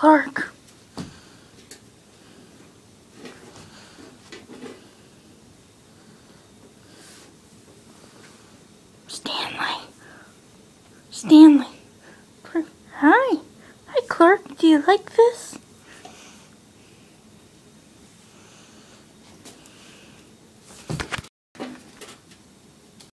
Clark. Stanley. Stanley. Hi. Hi, Clark. Do you like this?